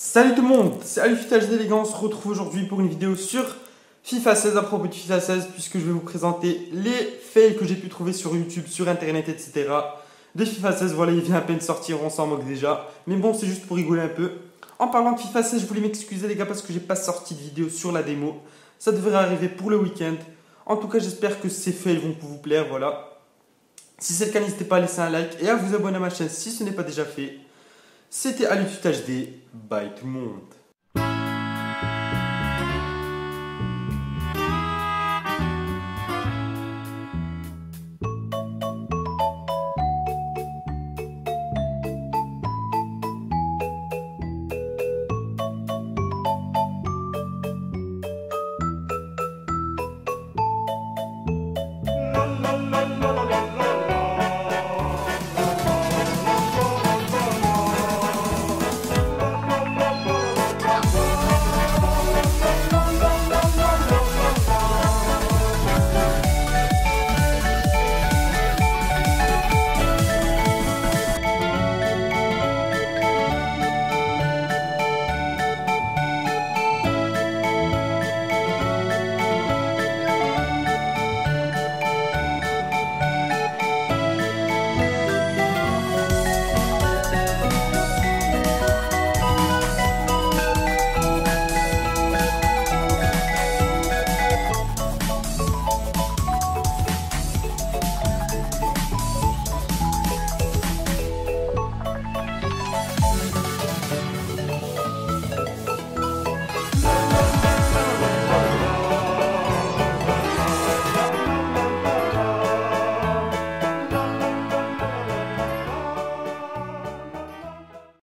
Salut tout le monde, c'est Alufitage d'élégance. On se retrouve aujourd'hui pour une vidéo sur FIFA 16 à propos de FIFA 16 puisque je vais vous présenter les fails que j'ai pu trouver sur YouTube, sur internet, etc. de FIFA 16. Voilà, il vient à peine sortir, on s'en moque déjà. Mais bon, c'est juste pour rigoler un peu. En parlant de FIFA 16, je voulais m'excuser les gars parce que j'ai pas sorti de vidéo sur la démo. Ça devrait arriver pour le week-end. En tout cas, j'espère que ces fails vont vous plaire, voilà. Si c'est le cas, n'hésitez pas à laisser un like et à vous abonner à ma chaîne si ce n'est pas déjà fait. C'était Alif HD. Bye tout le monde.